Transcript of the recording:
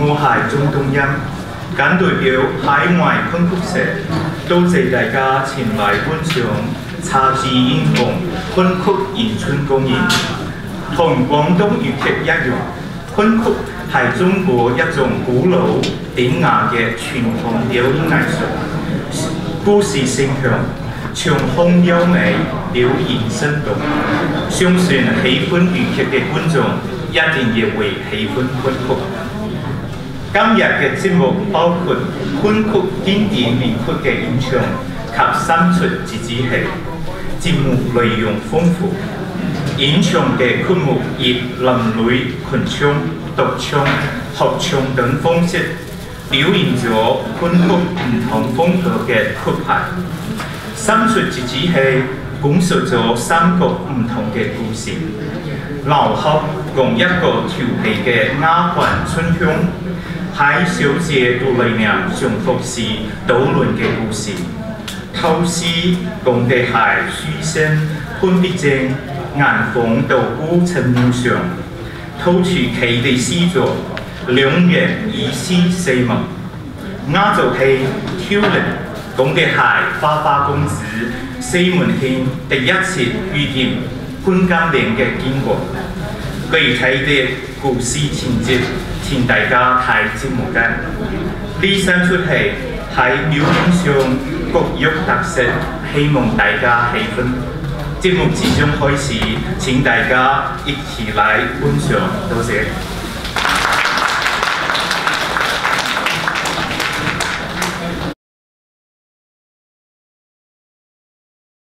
我係鍾東欣，謹代表海外昆曲社，多謝大家前來觀賞茶之英雄昆曲迎春公演。同廣東粵劇一樣，昆曲係中國一種古老典雅嘅傳統表演藝術，故事性強，唱腔優美，表現生動。相信喜歡粵劇嘅觀眾一定亦會喜歡昆曲。今日嘅節目包括昆曲經典名曲嘅演唱及三出折子戲，節目內容豐富，演唱嘅曲目以林類群唱、獨唱、合唱等方式表現咗昆曲唔同風格嘅曲牌。三出折子戲講述咗三個唔同嘅故事，劉俠講一個調皮嘅丫鬟春香。喺小姐杜麗娘上服侍搗亂嘅故事，透視講嘅係書生潘必正岩房道姑陳妙常，吐出佢哋詩作，兩人以詩四文。壓軸戲挑靈講嘅係花花公子西門慶第一次遇見潘金莲嘅經過，具体嘅故事情節。請大家睇節目嘅呢三出戏喺表演上各有特色，希望大家喜歡。節目即將開始，請大家一起來觀賞，多謝。